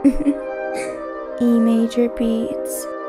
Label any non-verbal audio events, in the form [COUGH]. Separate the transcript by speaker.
Speaker 1: [LAUGHS] E major beats.